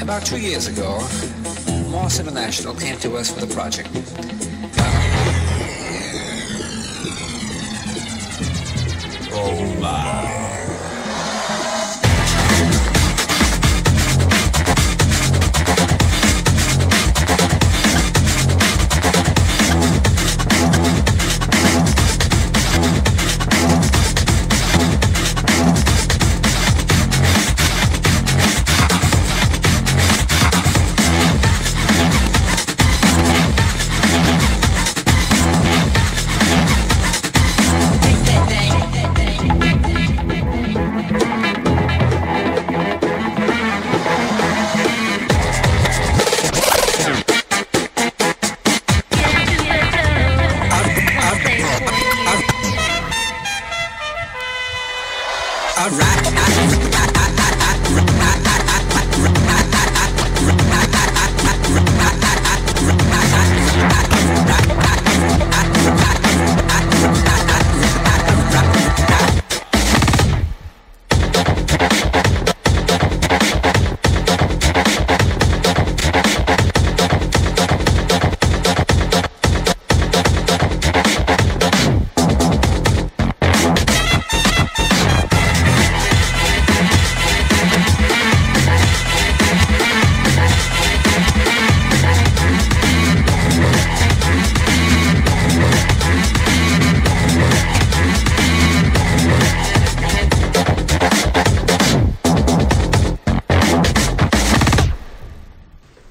About two years ago, Moss International came to us with a project. Oh my. alright.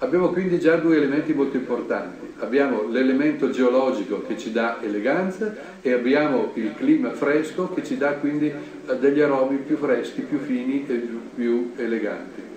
Abbiamo quindi già due elementi molto importanti. Abbiamo l'elemento geologico che ci dà eleganza e abbiamo il clima fresco che ci dà quindi eh, degli aromi più freschi, più fini e più eleganti.